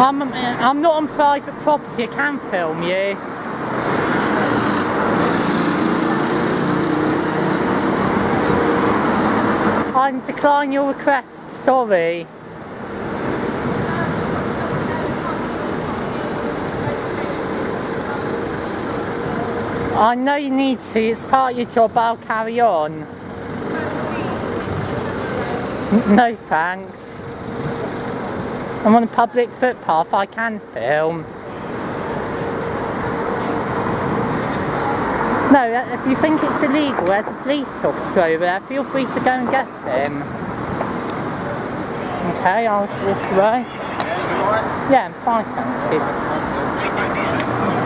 I'm, I'm not on private property, I can film you. I decline your request, sorry. I know you need to, it's part of your job, I'll carry on. No thanks. I'm on a public footpath, I can film. No, uh, if you think it's illegal, there's a police officer over there, feel free to go and get him. Okay, I'll walk away. Yeah, I'm fine, thank you.